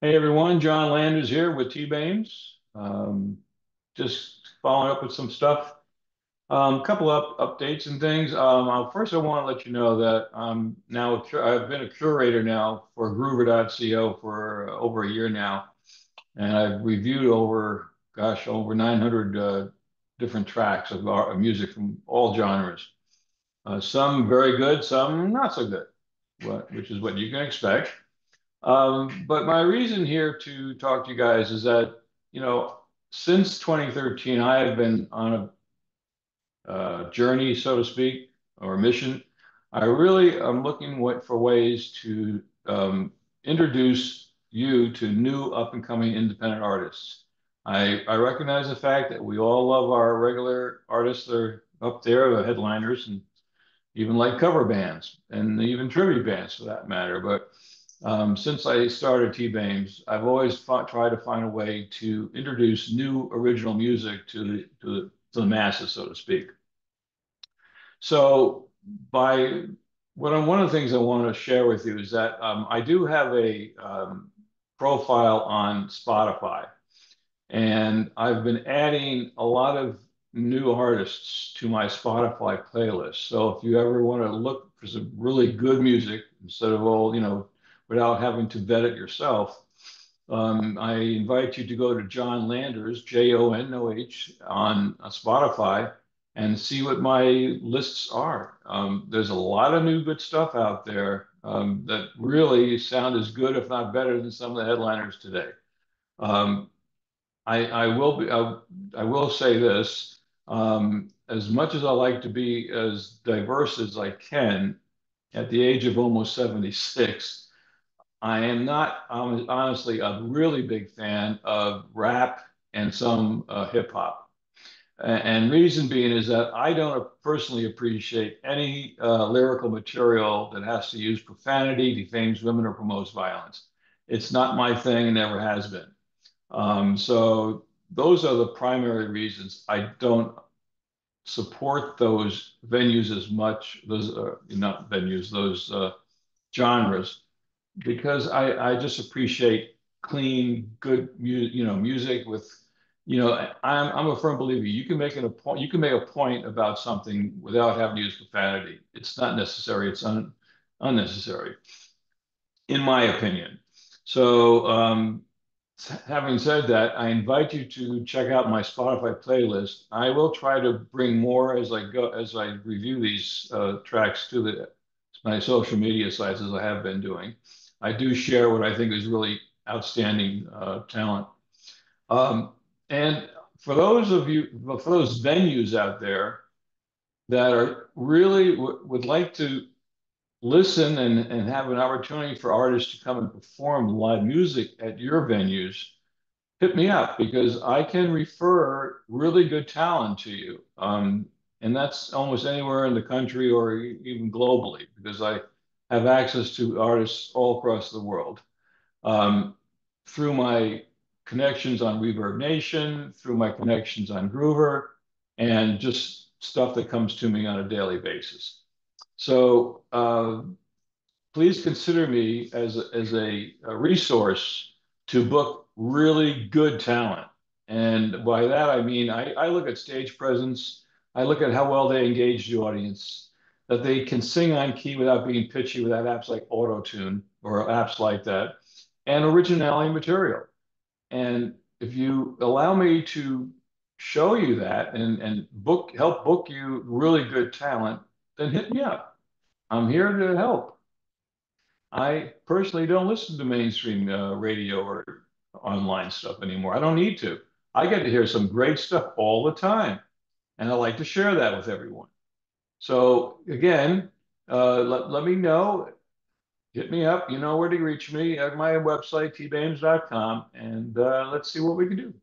Hey everyone, Jon Landers here with TBAIMS. Um, just following up with some stuff. A um, couple of updates and things. Um, first, I want to let you know that I'm now I've been a curator now for Groover.co for uh, over a year now, and I've reviewed over, gosh, over 900 uh, different tracks of, our, music from all genres. Uh, some very good, some not so good, which is what you can expect. Um, but my reason here to talk to you guys is that, you know, since 2013, I have been on a uh, journey, so to speak, or mission. I really am looking for ways to um, introduce you to new up and coming independent artists. I, I recognize the fact that we all love our regular artists that are up there, the headliners, and even like cover bands and even tribute bands for that matter. But um, since I started TBAIMS, I've always fought, tried to find a way to introduce new original music to the, to the, to the masses, so to speak. So by what I'm, one of the things I want to share with you is that um, I do have a um, profile on Spotify, and I've been adding a lot of new artists to my Spotify playlist. So if you ever want to look for some really good music instead of all, you know, without having to vet it yourself, um, I invite you to go to Jon Landers, J O N O H, on uh, Spotify and see what my lists are. Um, there's a lot of new good stuff out there um, that really sound as good, if not better, than some of the headliners today. Um, I, I, will be. I, I, will say this: um, as much as I like to be as diverse as I can, at the age of almost 76, I am not honestly a really big fan of rap and some uh, hip hop. And reason being is that I don't personally appreciate any uh, lyrical material that has to use profanity, defames women, or promotes violence. It's not my thing and never has been. Um, so those are the primary reasons I don't support those venues as much. Those are not venues, those uh, genres because I, I just appreciate clean, good, you know, music with, you know, I'm, I'm a firm believer. You can make it a point. You can make a point about something without having to use profanity. It's not necessary. It's un, unnecessary, in my opinion. So, um, having said that, I invite you to check out my Spotify playlist. I will try to bring more as I go as I review these uh, tracks to the my social media sites as I have been doing. I do share what I think is really outstanding uh, talent. Um, and for those of you, for those venues out there that are really would like to listen and, and have an opportunity for artists to come and perform live music at your venues, hit me up because I can refer really good talent to you. Um, and that's almost anywhere in the country or even globally because I have access to artists all across the world um, through my connections on ReverbNation, through my connections on Groover, and just stuff that comes to me on a daily basis. So uh, please consider me as a, as a, a resource to book really good talent. And by that, I mean, I, I look at stage presence, I look at how well they engage the audience, that they can sing on key without being pitchy without apps like auto tune or apps like that and originality material. And if you allow me to show you that and and book help book you really good talent then hit me up. I'm here to help. I personally don't listen to mainstream uh, radio or online stuff anymore. I don't need to. I get to hear some great stuff all the time and i like to share that with everyone so again, uh, let, let me know. Hit me up. You know where to reach me at my website, tbames.com, and uh, let's see what we can do.